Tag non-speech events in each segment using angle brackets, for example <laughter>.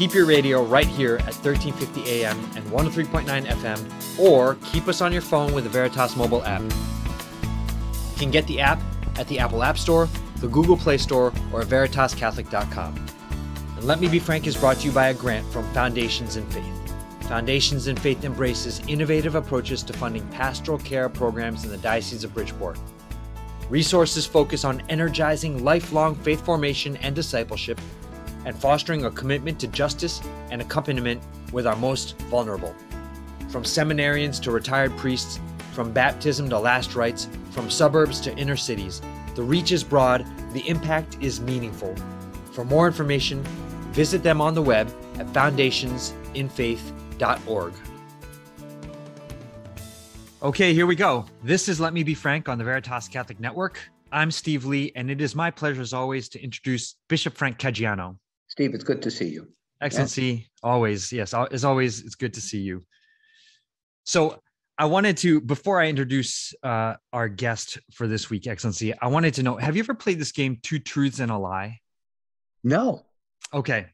keep your radio right here at 1350 AM and 103.9 FM, or keep us on your phone with the Veritas mobile app. You can get the app at the Apple App Store, the Google Play Store, or veritascatholic.com. And Let Me Be Frank is brought to you by a grant from Foundations in Faith. Foundations in Faith embraces innovative approaches to funding pastoral care programs in the Diocese of Bridgeport. Resources focus on energizing lifelong faith formation and discipleship and fostering a commitment to justice and accompaniment with our most vulnerable. From seminarians to retired priests, from baptism to last rites, from suburbs to inner cities, the reach is broad, the impact is meaningful. For more information, visit them on the web at foundationsinfaith.org. Okay, here we go. This is Let Me Be Frank on the Veritas Catholic Network. I'm Steve Lee, and it is my pleasure, as always, to introduce Bishop Frank Caggiano. Steve, it's good to see you. Excellency, always, yes, as always, it's good to see you. So, I wanted to, before I introduce uh, our guest for this week, Excellency, I wanted to know have you ever played this game, Two Truths and a Lie? No. Okay.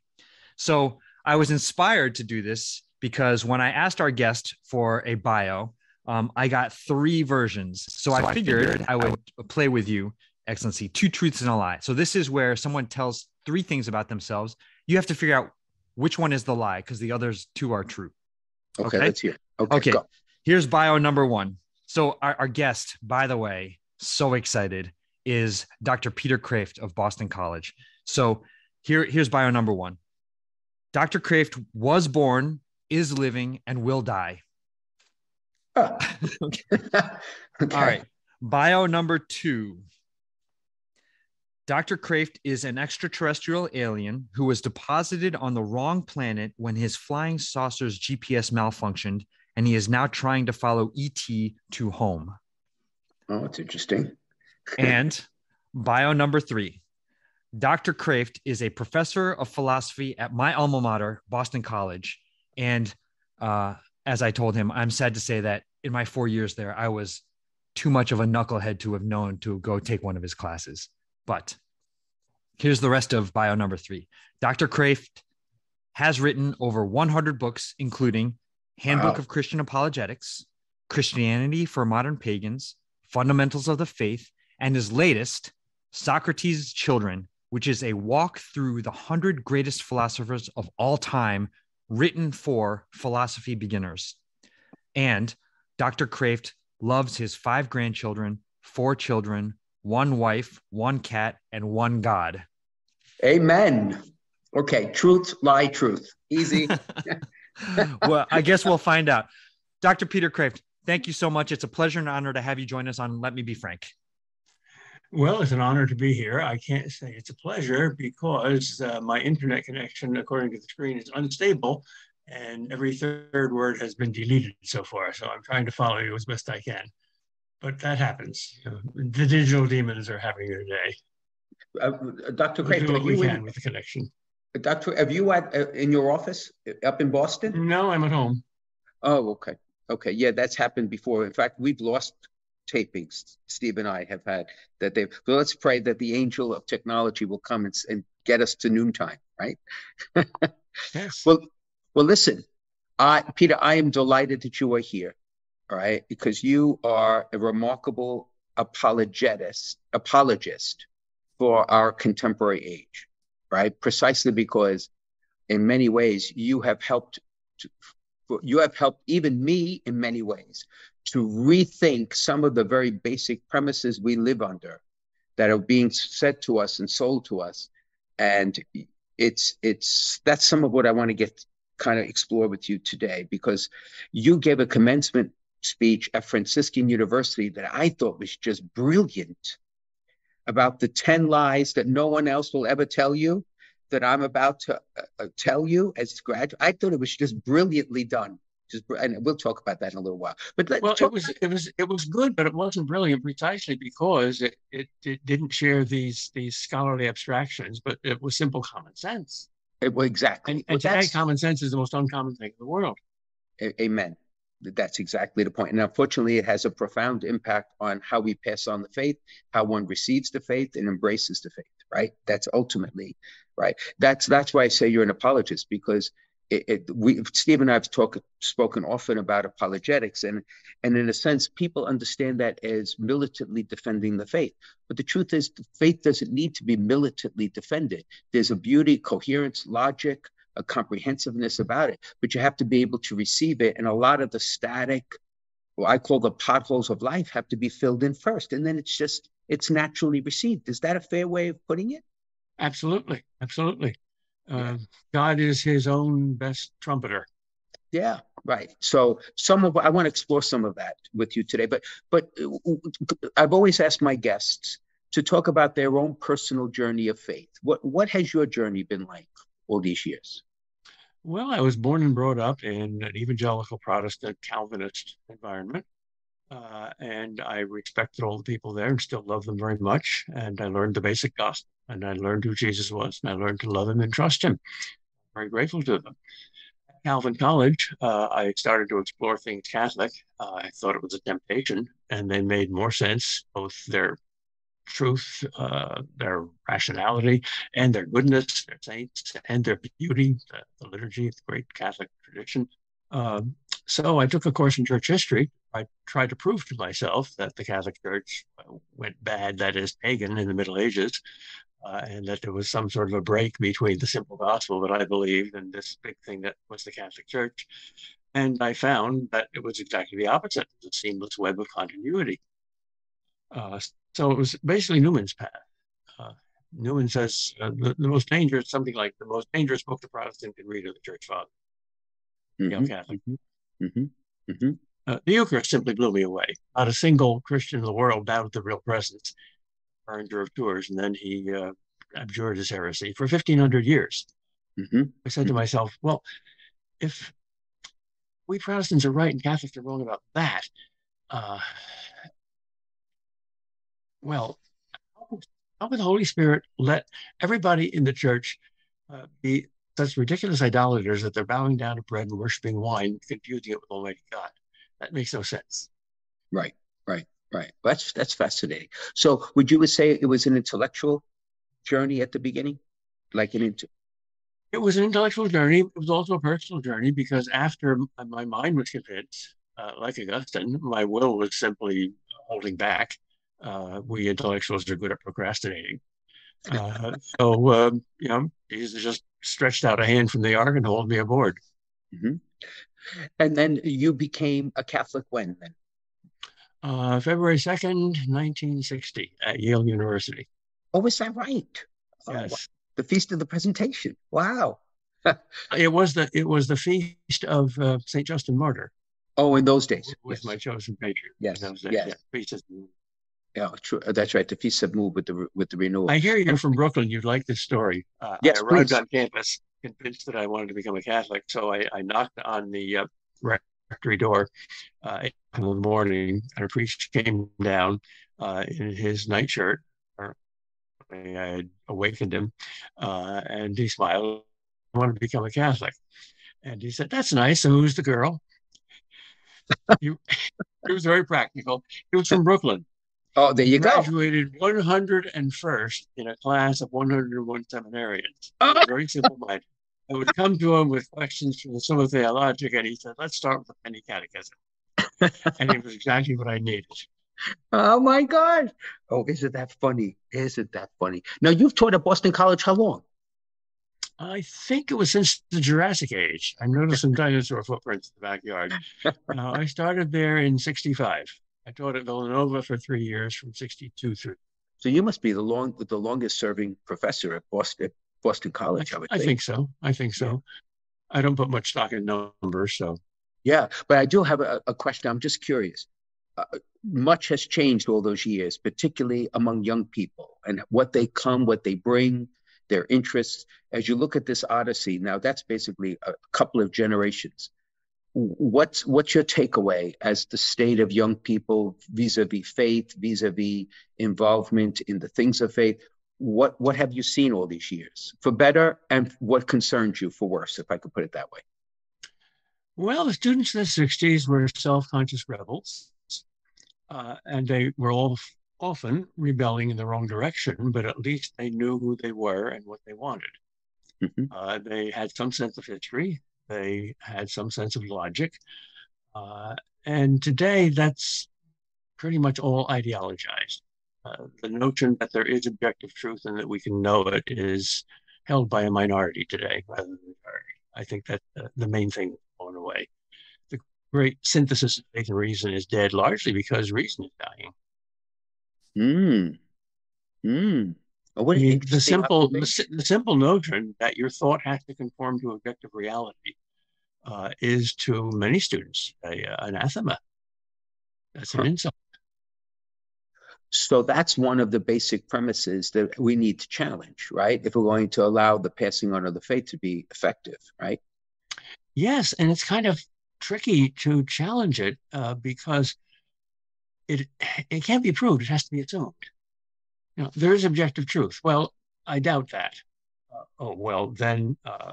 So, I was inspired to do this because when I asked our guest for a bio, um, I got three versions. So, I, figured I would play with you, Excellency, two truths and a lie. So, this is where someone tells three things about themselves. You have to figure out which one is the lie because the others two are true. Okay, Okay. let's hear. Okay. Okay. go. Here's bio number one. So, our, our guest, by the way, so excited, is Dr. Peter Kreeft of Boston College. So, here, here's bio number one Dr. Kreeft was born, is living, and will die. Oh. <laughs> Okay. okay. <laughs> All right. <laughs> Bio number two. Dr. Kreeft is an extraterrestrial alien who was deposited on the wrong planet when his flying saucer's GPS malfunctioned, and he is now trying to follow ET to home. Oh, that's interesting. <laughs> And bio number three. Dr. Kreeft is a professor of philosophy at my alma mater, Boston College. And uh, as I told him, I'm sad to say that in my four years there, I was too much of a knucklehead to have known to go take one of his classes. But here's the rest of bio number three. Dr. Kreeft has written over 100 books, including Handbook Wow. of Christian Apologetics, Christianity for Modern Pagans, Fundamentals of the Faith, and his latest, Socrates' Children, which is a walk through the 100 greatest philosophers of all time, written for philosophy beginners. And Dr. Kreeft loves his five grandchildren, four children, one wife, one cat, and one God. Amen. Okay. Truth, lie, truth. Easy. <laughs> <laughs> well, I guess we'll find out. Dr. Peter Kreeft, thank you so much. It's a pleasure and honor to have you join us on Let Me Be Frank. Well, it's an honor to be here. I can't say it's a pleasure because uh, my internet connection, according to the screen, is unstable and every third word has been deleted so far. So I'm trying to follow you as best I can. But that happens. You know, the digital demons are having their day. uh, Dr. We'll Craig, do what we can in, with the connection. Doctor, have you at uh, in your office uh, up in Boston? No, I'm at home. Oh, okay. Okay. Yeah, that's happened before. In fact, we've lost tapings. Steve and I have had that they've. So let's pray that the angel of technology will come and, and get us to noontime, right? <laughs> Yes. Well, well, listen, I, Peter, I am delighted that you are here, right, because you are a remarkable apologetist, apologist for our contemporary age, right? Precisely because, in many ways, you have helped. To, you have helped even me in many ways to rethink some of the very basic premises we live under that are being said to us and sold to us and it's it's that's some of what i want to get kind of explore with you today because you gave a commencement speech at franciscan university that i thought was just brilliant about the 10 lies that no one else will ever tell you that i'm about to uh, uh, tell you as graduate i thought it was just brilliantly done just and we'll talk about that in a little while but let's Well, talk it was it was it was good, but it wasn't brilliant precisely because it, it it didn't share these these scholarly abstractions, but it was simple common sense. Eh, well, exactly And, Well, and today, common sense is the most uncommon thing in the world. A- Amen. That's exactly the point. And unfortunately, it has a profound impact on how we pass on the faith, how one receives the faith and embraces the faith, right? That's ultimately right? That's that's why I say you're an apologist because it, it, we Steve and I have talked spoken often about apologetics, and and in a sense, people understand that as militantly defending the faith. But the truth is, the faith doesn't need to be militantly defended. There's a beauty, coherence, logic, a comprehensiveness about it, but you have to be able to receive it. And a lot of the static, what I call the potholes of life, have to be filled in first, and then it's just it's naturally received. Is that a fair way of putting it? Absolutely, absolutely. Uh, God is his own best trumpeter. Yeah, right. So some of I want to explore some of that with you today, but but I've always asked my guests to talk about their own personal journey of faith. What what has your journey been like all these years? Well, I was born and brought up in an evangelical Protestant Calvinist environment. Uh, and I respected all the people there and still love them very much. And I learned the basic gospel and I learned who Jesus was and I learned to love him and trust him. Very grateful to them. At Calvin College, uh, I started to explore things Catholic. Uh, I thought it was a temptation and they made more sense, both their truth, uh, their rationality, and their goodness, their saints, and their beauty, the, the liturgy, the great Catholic tradition. Um, so I took a course in church history. I tried to prove to myself that the Catholic Church went bad, that is, pagan in the Middle Ages, uh, and that there was some sort of a break between the simple gospel that I believed and this big thing that was the Catholic Church. And I found that it was exactly the opposite. A seamless web of continuity. Uh, so it was basically Newman's path. Uh, Newman says uh, the, the, most dangerous, something like the most dangerous book the Protestant can read are the Church Fathers mm-hmm. Catholic. Mm-hmm. Mm-hmm. Uh, the Eucharist simply blew me away. Not a single Christian in the world doubted the real presence. Berengar of Tours, and then he uh, abjured his heresy for 1500 years. Mm-hmm. I said to mm-hmm. myself, well, if we Protestants are right and Catholics are wrong about that, uh, well, how would the Holy Spirit let everybody in the church uh, be such ridiculous idolaters that they're bowing down to bread and worshiping wine, confusing it with Almighty God. That makes no sense. Right, right, right. That's that's fascinating. So, would you say it was an intellectual journey at the beginning, like an into? It was an intellectual journey. It was also a personal journey because after my mind was convinced, uh, like Augustine, my will was simply holding back. Uh, we intellectuals are good at procrastinating. Uh, so, um, you know, Jesus just stretched out a hand from the ark and hauled me aboard. Mm-hmm. And then you became a Catholic when then? Uh, February 2nd, 1960, at Yale University. Oh, is that right? Oh, yes. Oh, the feast of the presentation. Wow. <laughs> it was the it was the feast of uh, Saint Justin Martyr. Oh, in those days, with yes. my chosen patron. Yes, yes. Yeah, yeah, true. Uh, that's right. The feast of moved with the with the renewal. I hear you're from Brooklyn. You'd like this story. Uh, yes, I arrived please. on campus convinced that I wanted to become a Catholic, so I, I knocked on the uh, rectory door uh, in the morning, and a priest came down uh, in his nightshirt. I had awakened him, uh, and he smiled. I wanted to become a Catholic, and he said, "That's nice. So who's the girl?" <laughs> he, he was very practical. He was from Brooklyn. Oh, there you graduated go. 101st in a class of 101 seminarians. Oh. Very simple minded. I would come to him with questions from the Summa Theologica, and he said, Let's start with the Penny Catechism. <laughs> and it was exactly what I needed. Oh my God. Oh, isn't that funny? Isn't that funny? Now, you've taught at Boston College how long? I think it was since the Jurassic Age. I noticed some dinosaur footprints in the backyard. <laughs> Uh, I started there in 65. I taught at Villanova for three years from 62 through. So you must be the long the longest serving professor at Boston Boston College, I, I would I think. think so. I think so. Yeah. I don't put much stock in numbers, so. Yeah, but I do have a, a question. I'm just curious. Uh, much has changed all those years, particularly among young people and what they come, what they bring, their interests. As you look at this Odyssey, now that's basically a couple of generations what's what's your takeaway as the state of young people vis-a-vis faith vis-a-vis involvement in the things of faith what what have you seen all these years for better and what concerns you for worse if i could put it that way well the students in the 60s were self-conscious rebels uh, and they were all often rebelling in the wrong direction but at least they knew who they were and what they wanted Mm-hmm. Uh, they had some sense of history. They had some sense of logic. Uh, and today, that's pretty much all ideologized. Uh, the notion that there is objective truth and that we can know it is held by a minority today rather than the majority. I think that uh, the main thing going away. The great synthesis of faith and reason is dead largely because reason is dying. Hmm. Hmm. Oh, the simple the, the, simple notion that your thought has to conform to objective reality uh, is to many students a, uh, anathema. That's an huh. insult. So that's one of the basic premises that we need to challenge, right? If we're going to allow the passing on of the faith to be effective, right? Yes, and it's kind of tricky to challenge it uh, because it it can't be proved; it has to be assumed. You know, there is objective truth. Well, I doubt that. Uh, oh well, then uh,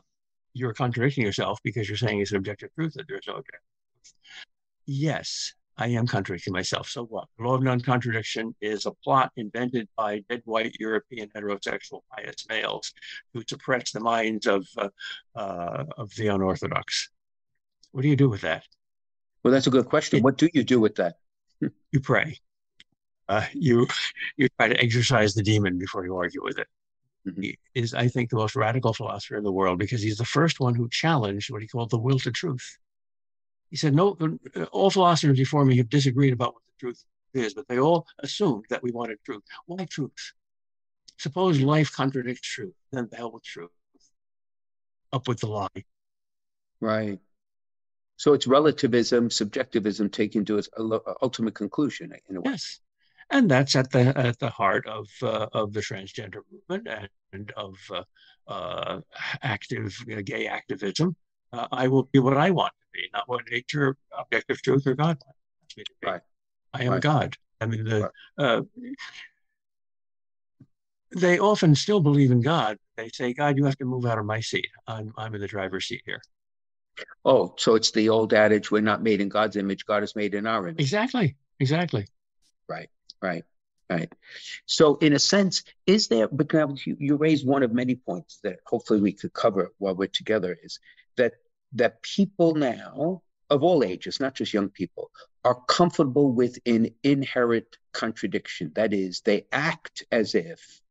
you're contradicting yourself because you're saying it's an objective truth that there's no objective. Yes, I am contradicting myself. So what? The law of non-contradiction is a plot invented by dead white European heterosexual pious males to suppress the minds of uh, uh, of the unorthodox. What do you do with that? Well, that's a good question. It, what do you do with that? you pray. Uh, you you try to exorcise the demon before you argue with it. Mm-hmm. He is, I think, the most radical philosopher in the world because he's the first one who challenged what he called the will to truth. He said, no, all philosophers before me have disagreed about what the truth is, but they all assumed that we wanted truth. Why truth? Suppose life contradicts truth, then the hell with truth. Up with the lie. Right. So it's relativism, subjectivism taken to its ultimate conclusion in a way. Yes, and that's at the at the heart of uh, of the transgender movement and, and of uh, uh, active uh, gay activism. Uh, I will be what I want to be, not what nature, objective truth, or God wants me to be. Right. I am right. God. I mean, the, right. uh, they often still believe in God. They say, God, you have to move out of my seat. I'm, I'm in the driver's seat here. Oh, so it's the old adage we're not made in God's image, God is made in our image. Exactly. Exactly. Right, right, right. So, in a sense, is there, now you, you raised one of many points that hopefully we could cover while we're together is that that people now of all ages, not just young people, are comfortable with an inherent contradiction. That is, they act as if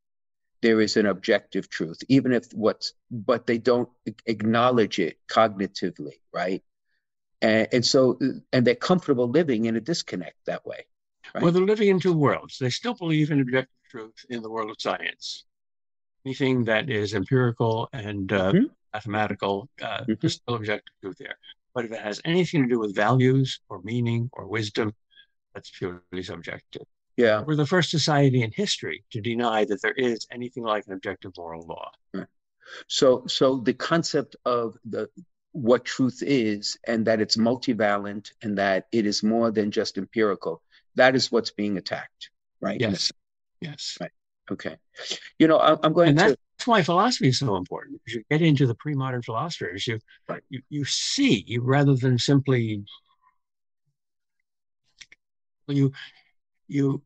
there is an objective truth, even if what's, but they don't acknowledge it cognitively, right? And, and so, and they're comfortable living in a disconnect that way. Right? Well, they're living in two worlds. They still believe in objective truth in the world of science. Anything that is empirical and uh, mm-hmm mathematical, uh, mm-hmm. there's still objective truth there. But if it has anything to do with values or meaning or wisdom, that's purely subjective. Yeah. We're the first society in history to deny that there is anything like an objective moral law. Right. So, so the concept of the what truth is and that it's multivalent and that it is more than just empirical, that is what's being attacked, right? Yes. Yes. Right. Okay. You know, I'm going and to. That's why philosophy is so important. Because you get into the pre-modern philosophers, you, right. you you see you, rather than simply you you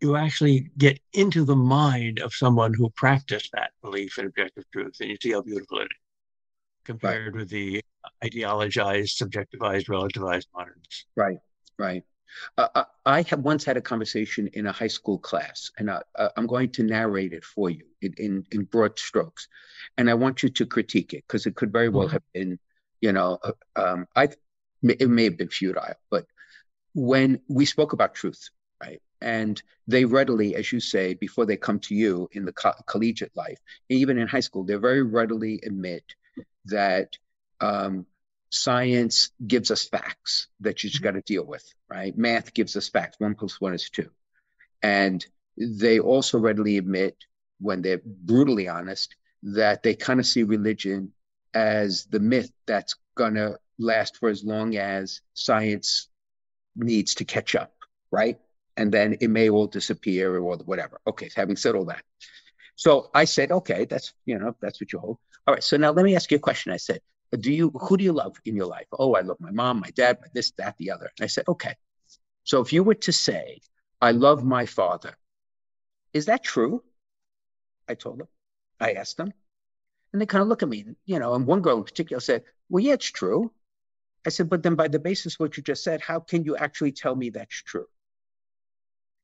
you actually get into the mind of someone who practiced that belief in objective truth, and you see how beautiful it is compared right. with the ideologized, subjectivized, relativized moderns. Right, right. Uh, I have once had a conversation in a high school class, and I, am going to narrate it for you in, in, broad strokes, and I want you to critique it because it could very well have been, you know, uh, um, I it may have been futile, but when we spoke about truth, right, and they readily, as you say, before they come to you in the co- collegiate life, even in high school, they very readily admit that um, science gives us facts that you just mm-hmm. got to deal with, right? Math gives us facts. One plus one is two. And they also readily admit, when they're brutally honest, that they kind of see religion as the myth that's going to last for as long as science needs to catch up, right? And then it may all disappear or whatever. Okay, having said all that. So I said, okay, that's, you know, that's what you hold. All right, so now let me ask you a question. I said, do you who do you love in your life? Oh, I love my mom, my dad, my this, that, the other. And I said, okay. So if you were to say, I love my father, is that true? I told them. I asked them. And they kind of look at me, you know, and one girl in particular said, Well, yeah, it's true. I said, But then by the basis of what you just said, how can you actually tell me that's true?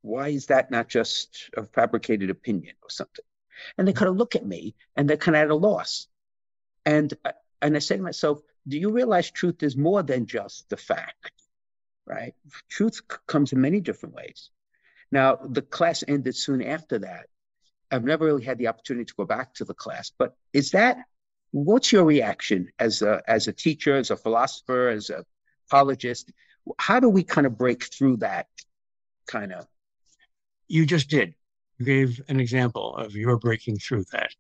Why is that not just a fabricated opinion or something? And they mm. kind of look at me and they're kind of at a loss. And, uh, and I say to myself, Do you realize truth is more than just the fact? Right? Truth comes in many different ways. Now, the class ended soon after that. I've never really had the opportunity to go back to the class, but is that what's your reaction as a as a teacher, as a philosopher, as a apologist? How do we kind of break through that kind of? You just did. You gave an example of your breaking through that.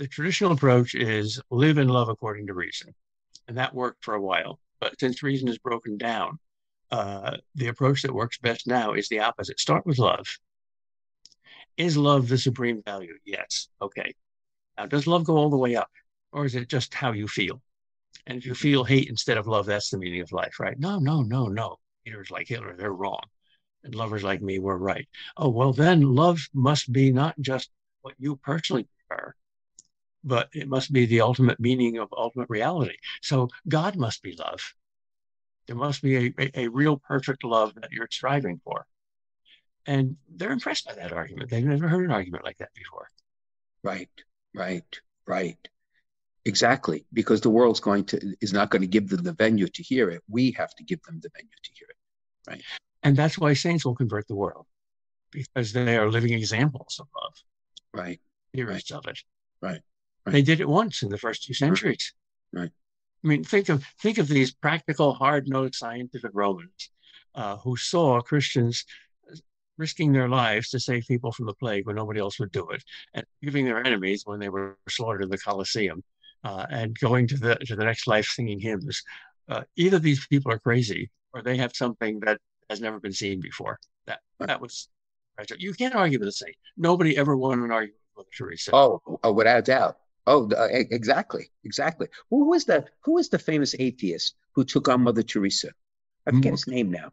The traditional approach is live and love according to reason, and that worked for a while. But since reason is broken down, uh, the approach that works best now is the opposite. Start with love. Is love the supreme value? Yes. Okay. Now, does love go all the way up, or is it just how you feel? And if you feel hate instead of love, that's the meaning of life, right? No, no, no, no. Haters like Hitler, they're wrong. And lovers like me were right. Oh, well, then love must be not just what you personally prefer, but it must be the ultimate meaning of ultimate reality. So God must be love. There must be a, a, a real perfect love that you're striving for. And they're impressed by that argument. They've never heard an argument like that before. Right, right, right. Exactly. Because the world's going to is not going to give them the venue to hear it. We have to give them the venue to hear it. Right. And that's why saints will convert the world. Because they are living examples of love. Right. Heroes right. of it. Right. Right. They did it once in the first two centuries. Right. I mean, think of think of these practical, hard-nosed scientific Romans uh, who saw Christians risking their lives to save people from the plague when nobody else would do it, and giving their enemies when they were slaughtered in the Colosseum, uh, and going to the to the next life singing hymns. Uh, either these people are crazy, or they have something that has never been seen before. That that was you can't argue with the saint. Nobody ever won an argument with Teresa. Oh, oh, without doubt. Oh, uh, exactly, exactly. Who was the who was the famous atheist who took on Mother Teresa? I forget mm. his name now.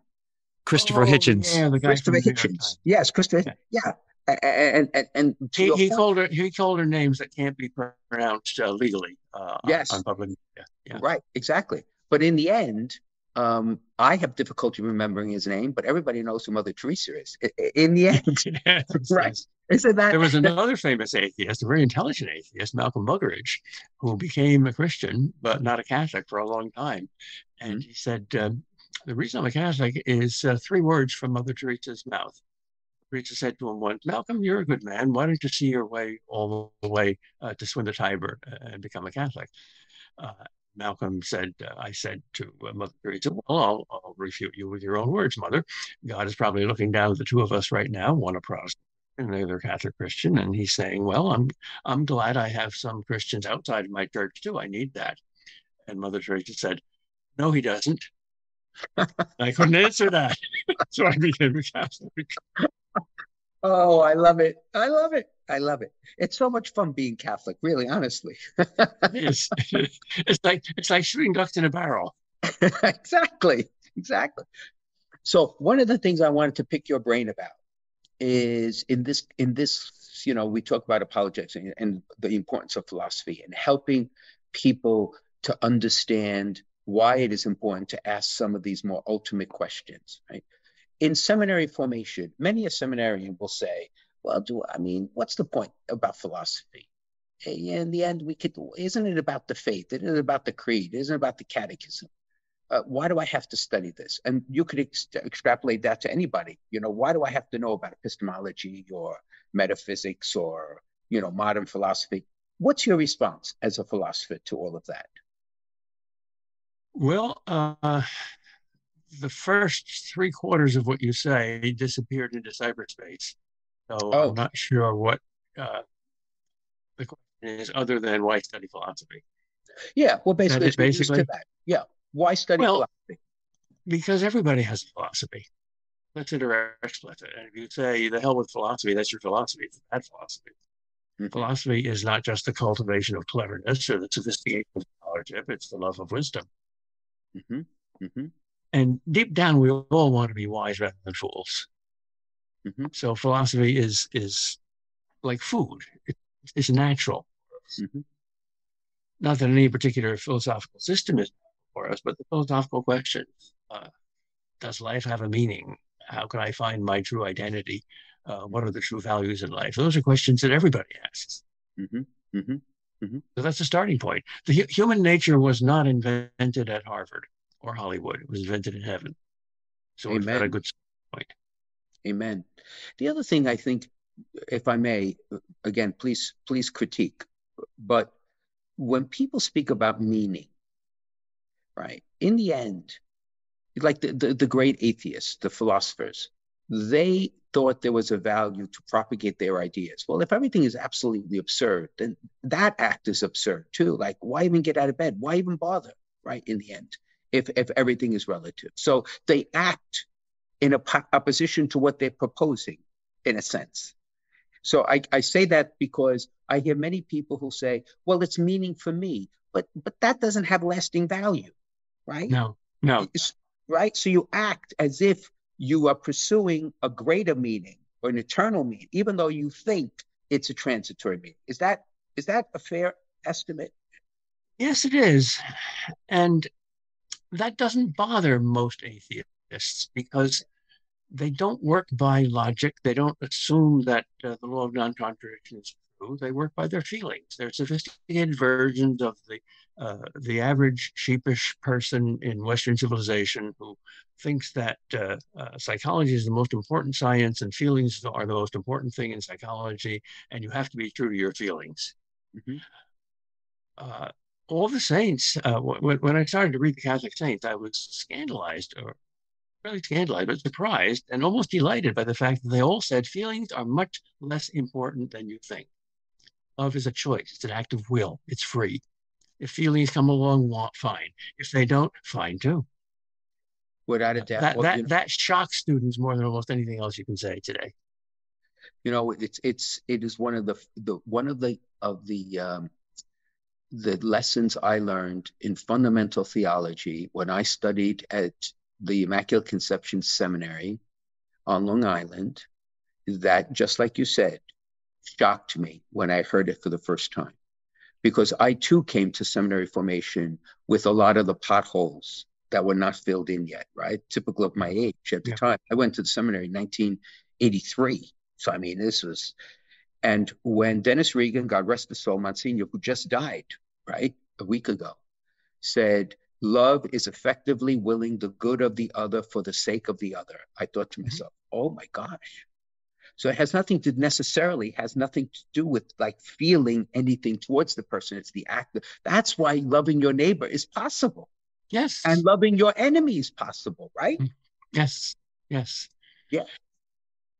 Christopher oh, Hitchens. Yeah, Christopher Hitchens. Yes, Christopher. Yeah. yeah. And and, and he, he called her he called her names that can't be pronounced uh, legally. Uh, yes. On, on public media. Yeah. Right. Exactly. But in the end, um, I have difficulty remembering his name, but everybody knows who Mother Teresa is. In the end, <laughs> yes, right? Isn't that there was another famous atheist, a very intelligent atheist, Malcolm Muggeridge, who became a Christian but not a Catholic for a long time, and mm-hmm. he said um, the reason I'm a Catholic is uh, three words from Mother Teresa's mouth. Teresa said to him once, Malcolm, you're a good man. Why don't you see your way all the way uh, to swim the Tiber and become a Catholic? Malcolm said, uh, I said to uh, Mother Teresa, well, I'll, I'll, refute you with your own words, Mother. God is probably looking down at the two of us right now, one a Protestant and the other Catholic Christian, and he's saying, well, I'm, I'm glad I have some Christians outside of my church too. I need that. And Mother Teresa said, no, he doesn't. <laughs> I couldn't answer that. <laughs> so I became a Catholic. Oh, I love it. I love it. I love it. It's so much fun being Catholic, really, honestly. it is. <laughs> It's like it's like shooting ducks in a barrel. <laughs> exactly. Exactly. So one of the things I wanted to pick your brain about is in this in this, you know, we talk about apologetics and, and the importance of philosophy and helping people to understand why it is important to ask some of these more ultimate questions, right? In seminary formation, many a seminarian will say, well, do I mean, what's the point about philosophy? In the end, we could, isn't it about the faith? Isn't it about the creed? Isn't it about the catechism? Uh, why do I have to study this? And you could ex- extrapolate that to anybody. You know, why do I have to know about epistemology or metaphysics or, you know, modern philosophy? What's your response as a philosopher to all of that? Well, uh, the first three quarters of what you say disappeared into cyberspace. So oh. I'm not sure what uh, the question is, other than why study philosophy. Yeah, well, basically, basically that. Yeah, why study well, philosophy? Because everybody has a philosophy. Let's interact with it. And if you say the hell with philosophy, that's your philosophy. It's bad philosophy. Mm-hmm. Philosophy is not just the cultivation of cleverness or the sophistication of scholarship; it's the love of wisdom. Mm-hmm. Mm-hmm. And deep down, we all want to be wise rather than fools. Mm-hmm. So philosophy is is like food; it, it's natural. Mm-hmm. not that any particular philosophical system is for us, but the philosophical questions. Uh, does life have a meaning? How can I find my true identity? Uh, what are the true values in life? Those are questions that everybody asks. Mm-hmm. Mm-hmm. Mm-hmm. So that's the starting point. The human nature was not invented at Harvard or Hollywood. It was invented in heaven. So Amen. we've got a good point. Amen. The other thing I think, if I may, again, please, please critique, but when people speak about meaning, right, in the end, like the, the, the great atheists, the philosophers, they thought there was a value to propagate their ideas. Well, if everything is absolutely absurd, then that act is absurd too. Like, why even get out of bed? Why even bother? Right in the end, if if everything is relative, so they act in a opposition to what they're proposing, in a sense. So I, I say that because I hear many people who say, "Well, it's meaning for me," but but that doesn't have lasting value, right? No, no. It's, right. So you act as if you are pursuing a greater meaning or an eternal meaning, even though you think it's a transitory meaning. Is that is that a fair estimate? Yes, it is. And that doesn't bother most atheists because they don't work by logic. They don't assume that uh, the law of non contradiction is true. They work by their feelings. They're sophisticated versions of the uh, the average sheepish person in Western civilization who thinks that uh, uh, psychology is the most important science and feelings are the most important thing in psychology, and you have to be true to your feelings. Mm-hmm. Uh, all the saints, uh, when, when I started to read the Catholic saints, I was scandalized, or really scandalized, but surprised and almost delighted by the fact that they all said feelings are much less important than you think. Love is a choice, it's an act of will, it's free. If feelings come along, want fine. If they don't, fine too. Without a doubt. That, that, you know, that shocks students more than almost anything else you can say today. You know, it's it's it is one of the the one of the of the um, the lessons I learned in fundamental theology when I studied at the Immaculate Conception Seminary on Long Island that, just like you said, shocked me when I heard it for the first time because I too came to seminary formation with a lot of the potholes that were not filled in yet, right? Typical of my age at the yeah. time. I went to the seminary in 1983. So, I mean, this was, and when Dennis Regan, God rest his soul, Monsignor, who just died, right, a week ago, said, Love is effectively willing the good of the other for the sake of the other. I thought to mm-hmm. myself, oh my gosh, so it has nothing to necessarily has nothing to do with like feeling anything towards the person. It's the act. Of, that's why loving your neighbor is possible. Yes. And loving your enemy is possible, right? Mm. Yes. Yes. Yeah.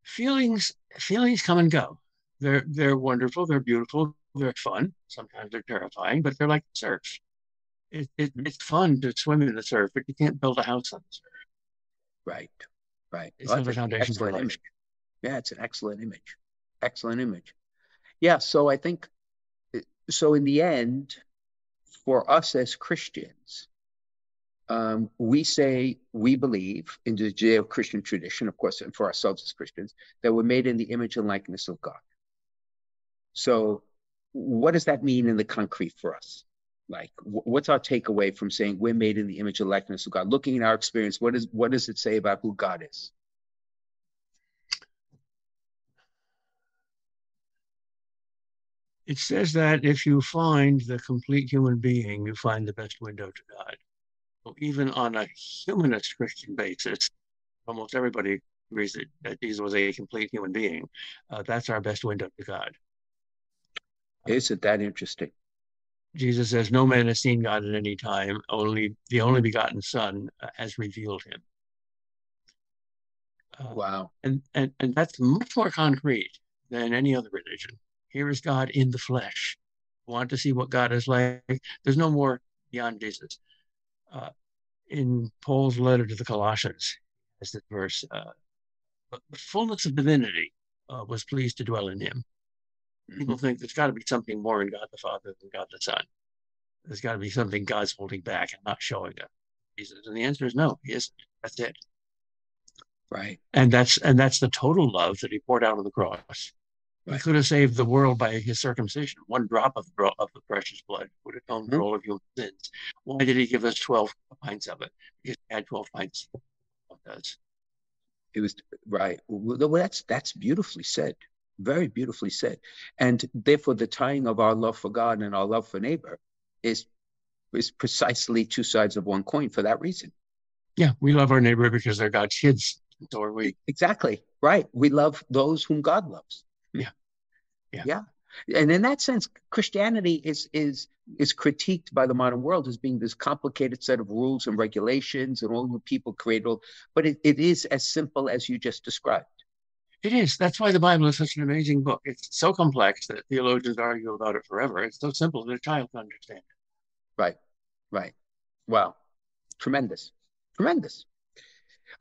Feelings feelings come and go. They're they're wonderful, they're beautiful, they're fun. Sometimes they're terrifying, but they're like surf. It, it, mm-hmm. it's fun to swim in the surf, but you can't build a house on the surf. Right. Right. It's well, not the foundation for life. Yeah, it's an excellent image. Excellent image. Yeah, so I think so in the end, for us as Christians, um, we say we believe in the Judeo Christian tradition, of course, and for ourselves as Christians, that we're made in the image and likeness of God. So, what does that mean in the concrete for us? Like, what's our takeaway from saying we're made in the image and likeness of God? Looking at our experience, what, is, what does it say about who God is? It says that if you find the complete human being, you find the best window to God. So even on a humanist Christian basis, almost everybody agrees that, Jesus was a complete human being. Uh, that's our best window to God. Isn't that interesting? Jesus says, "No man has seen God at any time; only the only begotten Son uh, has revealed Him." Uh, wow! And and and that's much more concrete than any other religion. Here is God in the flesh. Want to see what God is like? There's no more beyond Jesus. Uh, in Paul's letter to the Colossians, as this verse, uh, the fullness of divinity uh, was pleased to dwell in him. Mm-hmm. People think there's got to be something more in God the Father than God the Son. There's got to be something God's holding back and not showing up. Jesus, and the answer is no. He isn't. That's it. Right. And that's and that's the total love that he poured out on the cross He could have saved the world by his circumcision. One drop of, of the precious blood would atone mm-hmm. for all of your sins. Why did he give us 12 pints of it? Because he had 12 pints. Does. It was right. Well, that's that's beautifully said. Very beautifully said. And therefore, the tying of our love for God and our love for neighbor is is precisely two sides of one coin for that reason. Yeah, we love our neighbor because they're God's kids. So are we. Exactly. Right. We love those whom God loves. Yeah. Yeah. Yeah. And in that sense, Christianity is is is critiqued by the modern world as being this complicated set of rules and regulations and all the people created, but it, it is as simple as you just described. It is. That's why the Bible is such an amazing book. It's so complex that theologians argue about it forever. It's so simple that a child can understand it. Right. Right. Wow. Tremendous. Tremendous.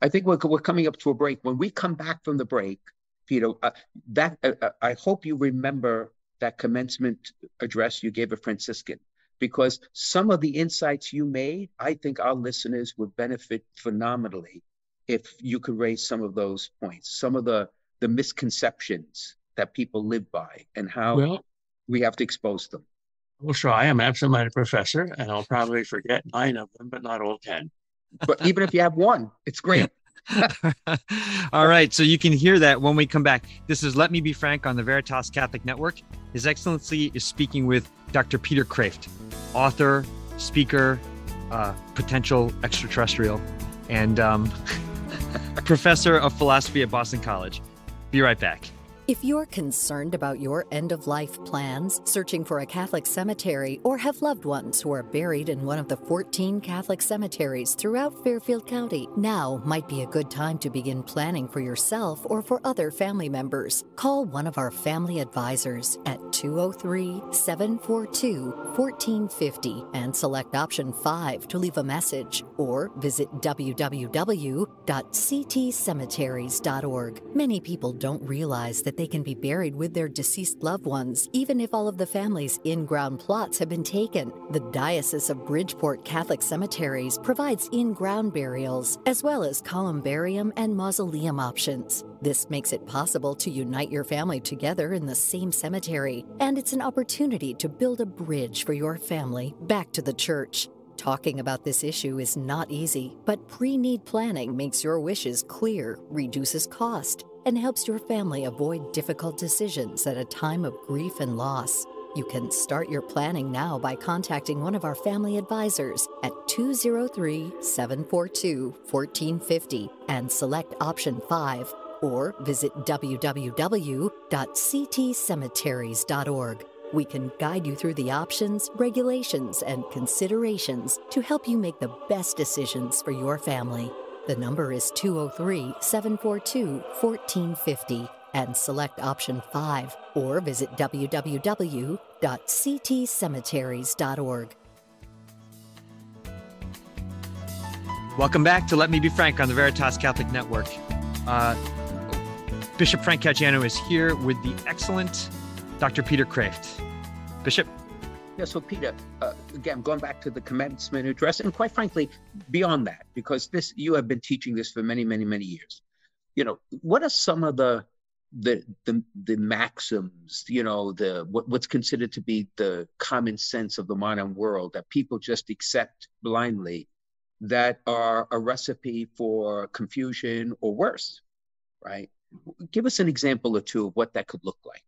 I think we're, we're coming up to a break. When we come back from the break, Peter, uh, that uh, uh, I hope you remember that commencement address you gave a Franciscan, because some of the insights you made, I think our listeners would benefit phenomenally if you could raise some of those points, some of the the misconceptions that people live by, and how well, we have to expose them. We'll try. I'm an absent-minded professor, and I'll probably forget nine of them, but not all ten. But even if you have one, it's great. <laughs> All right. So you can hear that when we come back. This is Let Me Be Frank on the Veritas Catholic Network. His Excellency is speaking with Dr. Peter Kreeft, author, speaker, uh, potential extraterrestrial, and um, <laughs> professor of philosophy at Boston College. Be right back. If you're concerned about your end of life plans, searching for a Catholic cemetery, or have loved ones who are buried in one of the 14 Catholic cemeteries throughout Fairfield County, now might be a good time to begin planning for yourself or for other family members. Call one of our family advisors at 203 742 1450 and select option 5 to leave a message or visit www.ctcemeteries.org. Many people don't realize that they can be buried with their deceased loved ones, even if all of the family's in ground plots have been taken. The Diocese of Bridgeport Catholic Cemeteries provides in ground burials, as well as columbarium and mausoleum options. This makes it possible to unite your family together in the same cemetery, and it's an opportunity to build a bridge for your family back to the church. Talking about this issue is not easy, but pre need planning makes your wishes clear, reduces cost, and helps your family avoid difficult decisions at a time of grief and loss. You can start your planning now by contacting one of our family advisors at 203 742 1450 and select option 5 or visit www.ctcemeteries.org. We can guide you through the options, regulations, and considerations to help you make the best decisions for your family. The number is 203 742 1450 and select option 5 or visit www.ctcemeteries.org. Welcome back to Let Me Be Frank on the Veritas Catholic Network. Uh, Bishop Frank Caggiano is here with the excellent Dr. Peter Kreeft. Bishop? Yeah, so Peter, uh, again, going back to the commencement address, and quite frankly, beyond that, because this you have been teaching this for many, many, many years. You know, what are some of the the the, the maxims, you know, the what, what's considered to be the common sense of the modern world that people just accept blindly, that are a recipe for confusion or worse, right? Give us an example or two of what that could look like.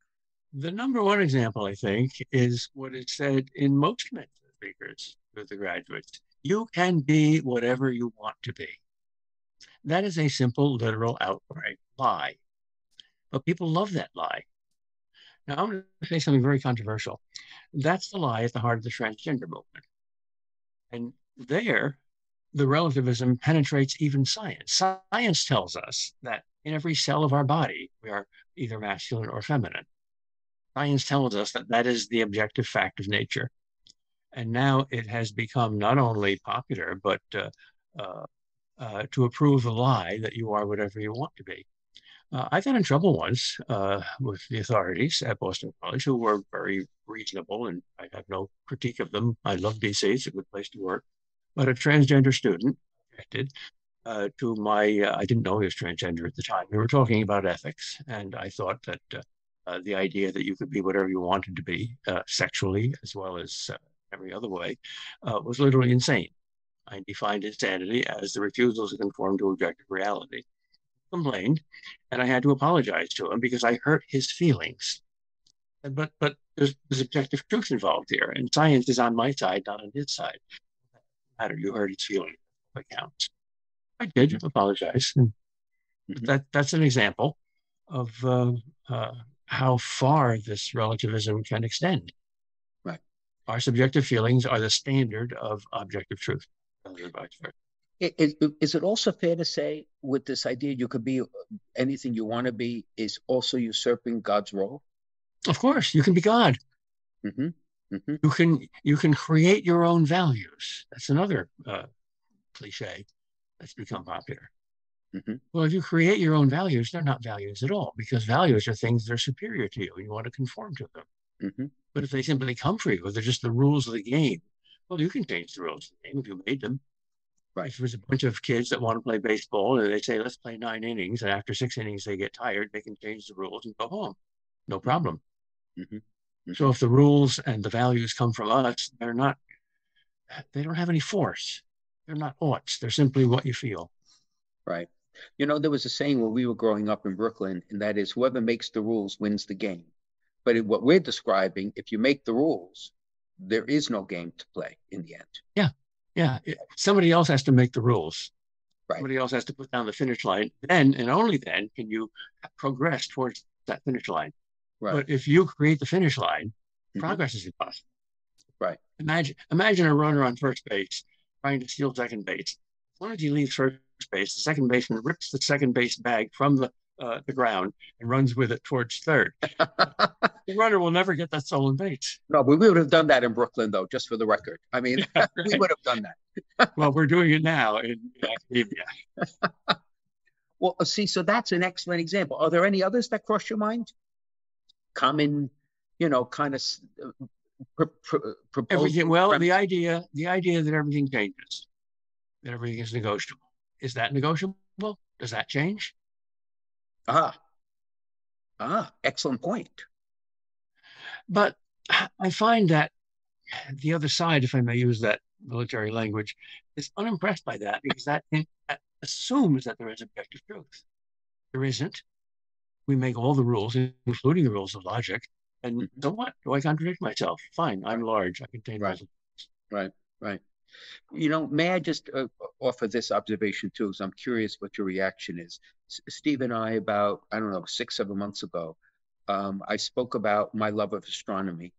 The number one example, I think, is what is said in most commencement speakers with the graduates. You can be whatever you want to be. That is a simple, literal, outright lie. But people love that lie. Now, I'm going to say something very controversial. That's the lie at the heart of the transgender movement. And there, the relativism penetrates even science. Science tells us that in every cell of our body, we are either masculine or feminine science tells us that that is the objective fact of nature. And now it has become not only popular, but uh, uh, uh, to approve the lie that you are whatever you want to be. Uh, I got in trouble once uh, with the authorities at Boston College, who were very reasonable, and I have no critique of them. I love BC, it's a good place to work. But a transgender student objected uh, to my. I didn't know he was transgender at the time. We were talking about ethics, and I thought that uh, the idea that you could be whatever you wanted to be uh, sexually as well as uh, every other way uh, was literally insane. I defined insanity as the refusal to conform to objective reality. Complained, and I had to apologize to him because I hurt his feelings. But but there's, there's objective truth involved here, and science is on my side, not on his side. Matter you hurt his feelings. Counts. I did apologize, and mm-hmm. that that's an example of uh, uh, how far this relativism can extend. Right. Our subjective feelings are the standard of objective truth. Is, is it also fair to say, with this idea, you could be anything you want to be, is also usurping God's role? Of course, you can be God. Mm-hmm. Mm-hmm. You can you can create your own values. That's another uh, cliche that's become popular. Mm-hmm. Well, if you create your own values, they're not values at all because values are things that are superior to you and you want to conform to them. Mm-hmm. But if they simply come for you, or they're just the rules of the game, well, you can change the rules of the game if you made them. Right. If there's a bunch of kids that want to play baseball and they say, let's play nine innings, and after six innings they get tired, they can change the rules and go home. No mm-hmm. problem. Mm-hmm. Mm-hmm. So if the rules and the values come from us, they're not, they don't have any force. They're not oughts. They're simply what you feel. Right. You know, there was a saying when we were growing up in Brooklyn, and that is whoever makes the rules wins the game. But in what we're describing, if you make the rules, there is no game to play in the end. Yeah. Yeah. Somebody else has to make the rules. Right. Somebody else has to put down the finish line. Then and only then can you progress towards that finish line. Right. But if you create the finish line, mm-hmm. progress is impossible. Right. Imagine imagine a runner on first base trying to steal second base. As long as he leaves first base, the second baseman rips the second base bag from the uh, the ground and runs with it towards third. <laughs> the runner will never get that stolen base. No, but we would have done that in Brooklyn, though, just for the record. I mean, <laughs> yeah, right. we would have done that. <laughs> well, we're doing it now in academia. well, see, so that's an excellent example. Are there any others that cross your mind? Common, you know, kind of pr- pr- everything. Well, the idea, the idea that everything changes, that everything is negotiable. Is that negotiable? Does that change? Ah, ah, excellent point. But I find that the other side, if I may use that military language, is unimpressed by that because that, that assumes that there is objective truth. There isn't. We make all the rules, including the rules of logic. And mm-hmm. so what? Do I contradict myself? Fine, I'm large. I contain right. Right, right. You know, may I just uh, offer this observation too? Because I'm curious what your reaction is. S- Steve and I, about I don't know six seven months ago, um, I spoke about my love of astronomy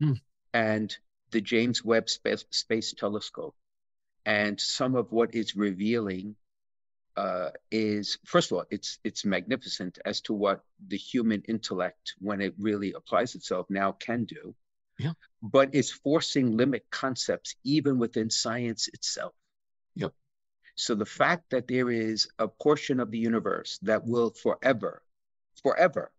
hmm. and the James Webb Space, Space Telescope, and some of what is revealing uh, is first of all, it's it's magnificent as to what the human intellect, when it really applies itself, now can do yeah. but is forcing limit concepts even within science itself. Yep. So the fact that there is a portion of the universe that will forever, forever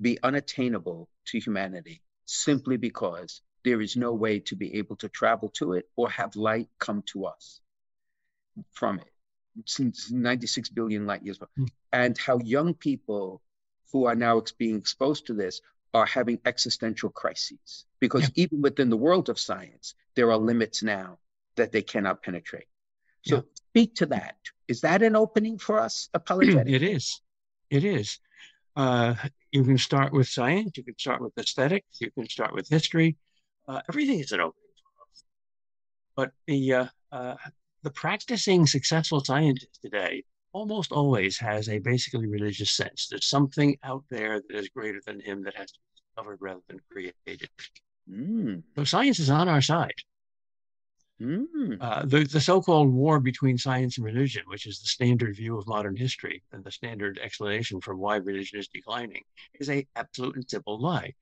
be unattainable to humanity simply because there is no way to be able to travel to it or have light come to us from it since 96 billion light years. Mm. And how young people who are now being exposed to this are having existential crises because yeah. even within the world of science, there are limits now that they cannot penetrate. So yeah. speak to that. Is that an opening for us, apologetic? it is. It is. Uh, you can start with science. You can start with aesthetics. You can start with history. Uh, everything is an opening for us. But the uh, uh the practicing successful scientist today almost always has a basically religious sense. There's something out there that is greater than him that has to be discovered rather than created. Mm. So science is on our side. Mm. Uh, the, the so-called war between science and religion, which is the standard view of modern history and the standard explanation for why religion is declining, is a absolute and simple lie.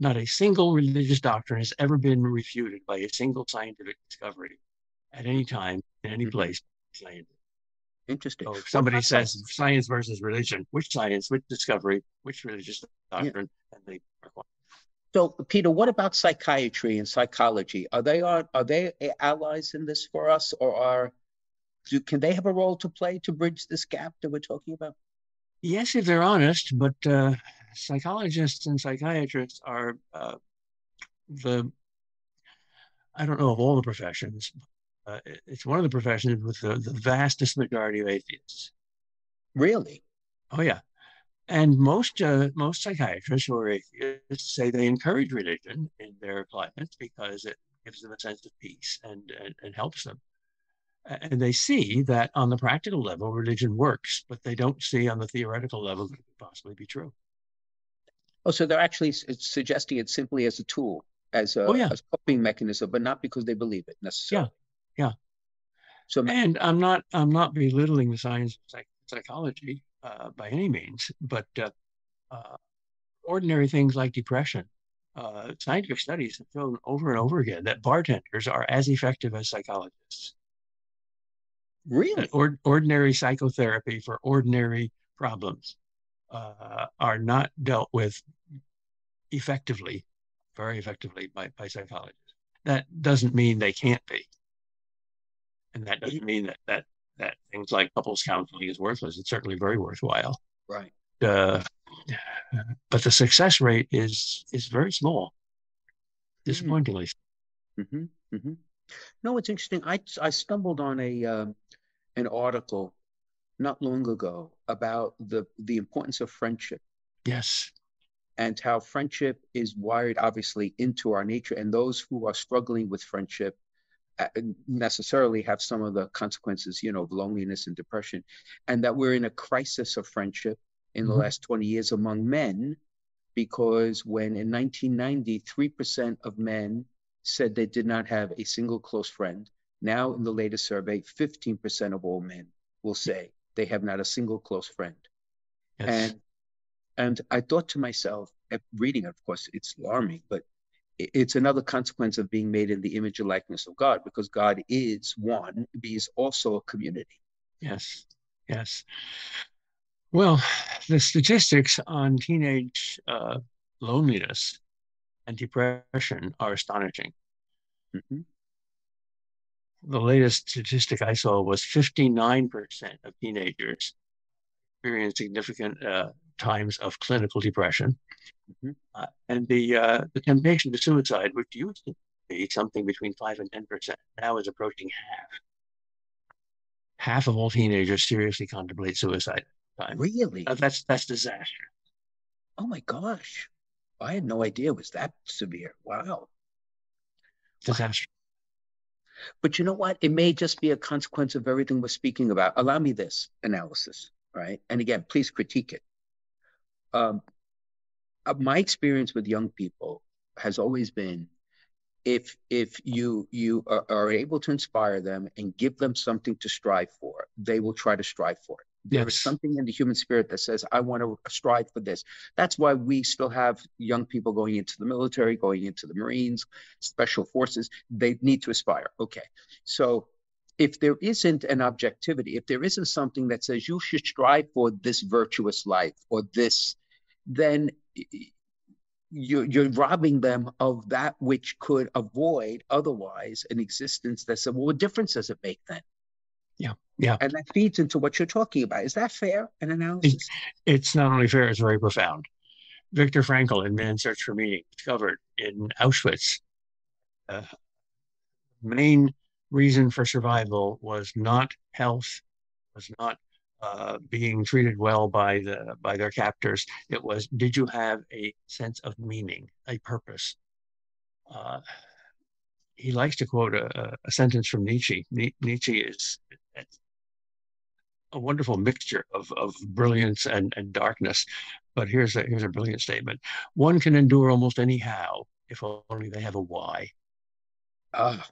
Not a single religious doctrine has ever been refuted by a single scientific discovery at any time in any mm-hmm. place. Interesting. So if somebody says science versus religion, which science, which discovery, which religious doctrine, yeah. and So, Peter, what about psychiatry and psychology? Are they are, are they allies in this for us, or are do, can they have a role to play to bridge this gap that we're talking about? Yes, if they're honest, but uh, psychologists and psychiatrists are uh, the I don't know of all the professions. Uh, it's one of the professions with the, the vastest majority of atheists. Really? Oh yeah, and most uh, most psychiatrists who are atheists say they encourage religion in their clients because it gives them a sense of peace and, and, and helps them. And they see that on the practical level, religion works, but they don't see on the theoretical level that it could possibly be true. Oh, so they're actually suggesting it simply as a tool, as a, oh, yeah. as coping mechanism, but not because they believe it necessarily. Yeah, yeah. So, and I'm not I'm not belittling the science of psych- psychology uh, by any means, but uh, uh, ordinary things like depression, uh, scientific studies have shown over and over again that bartenders are as effective as psychologists. Really? Or, ordinary psychotherapy for ordinary problems uh, are not dealt with effectively, very effectively by, by psychologists. That doesn't mean they can't be. And that doesn't mean that, that, that things like couples counseling is worthless. It's certainly very worthwhile. Right. Uh, but the success rate is is very small, disappointingly. Mm-hmm. Mm-hmm. No, it's interesting. I I stumbled on a um, an article not long ago about the the importance of friendship. Yes. And how friendship is wired obviously into our nature, and those who are struggling with friendship uh, necessarily have some of the consequences, you know, of loneliness and depression, and that we're in a crisis of friendship in mm-hmm. the last 20 years among men, because when in 1990, 3% of men said they did not have a single close friend. Now, in the latest survey, 15% of all men will say they have not a single close friend. Yes. And and I thought to myself, reading of course, it's alarming, but it's another consequence of being made in the image and likeness of God, because God is one, He is also a community. Yes, yes. Well, the statistics on teenage uh, loneliness and depression are astonishing. Mm-hmm. The latest statistic I saw was 59% of teenagers experience significant uh, times of clinical depression. Mm-hmm. Uh, and the, uh, the temptation to suicide, which used to be something between 5 and 10%, now is approaching half. Half of all teenagers seriously contemplate suicide time. Really? Uh, that's that's disaster. Oh my gosh. I had no idea it was that severe. Wow. Disaster. But you know what? It may just be a consequence of everything we're speaking about. Allow me this analysis, right? And again, please critique it. Um, uh, my experience with young people has always been if if you you are, are, able to inspire them and give them something to strive for, they will try to strive for it. There is something in the human spirit that says, I want to strive for this. That's why we still have young people going into the military, going into the Marines, special forces. They need to aspire. Okay. So if there isn't an objectivity, if there isn't something that says you should strive for this virtuous life or this, then you're, you're robbing them of that which could avoid otherwise an existence that said, well, what difference does it make then? Yeah. Yeah. And that feeds into what you're talking about. Is that fair? An analysis? It's not only fair, it's very profound. Viktor Frankl in Man's Search for Meaning discovered in Auschwitz uh, main reason for survival was not health, was not uh, being treated well by the by their captors. It was did you have a sense of meaning, a purpose? Uh, he likes to quote a, a sentence from Nietzsche. Nietzsche is a wonderful mixture of, of brilliance and, and darkness. But here's a here's a brilliant statement. One can endure almost anyhow if only they have a why. Ah.